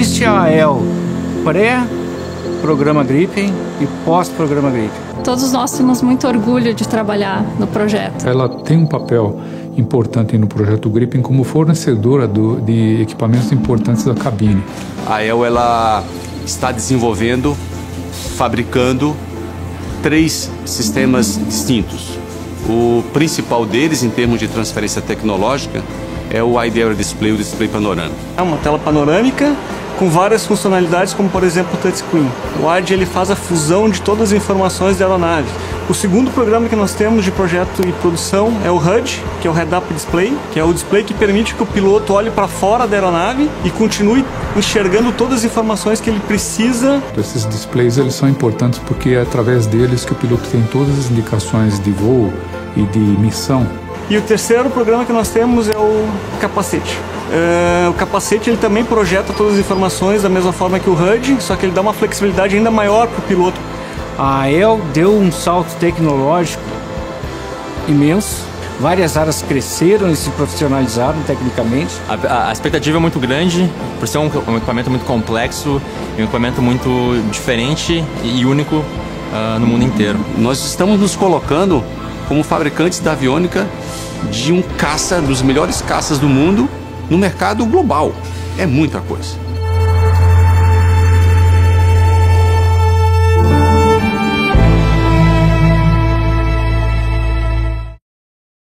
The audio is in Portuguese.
Existe a AEL pré-programa Gripen e pós-programa Gripen. Todos nós temos muito orgulho de trabalhar no projeto. Ela tem um papel importante no projeto Gripen como fornecedora do, de equipamentos importantes da cabine. A AEL ela está desenvolvendo, fabricando três sistemas distintos. O principal deles, em termos de transferência tecnológica, é o IDR Display, o display panorâmico. É uma tela panorâmica com várias funcionalidades, como por exemplo o touchscreen. O AD ele faz a fusão de todas as informações da aeronave. O segundo programa que nós temos de projeto e produção é o HUD, que é o Head Up Display, que é o display que permite que o piloto olhe para fora da aeronave e continue enxergando todas as informações que ele precisa. Esses displays eles são importantes porque é através deles que o piloto tem todas as indicações de voo e de missão. E o terceiro programa que nós temos é o capacete. Uh, o capacete ele também projeta todas as informações da mesma forma que o HUD, só que ele dá uma flexibilidade ainda maior para o piloto a AEL deu um salto tecnológico imenso. Várias áreas cresceram e se profissionalizaram tecnicamente. A, a expectativa é muito grande, por ser um, um, equipamento muito complexo, um equipamento muito diferente e único uh, no mundo inteiro. Nós estamos nos colocando como fabricantes da aviônica de um caça, dos melhores caças do mundo, no mercado global. É muita coisa.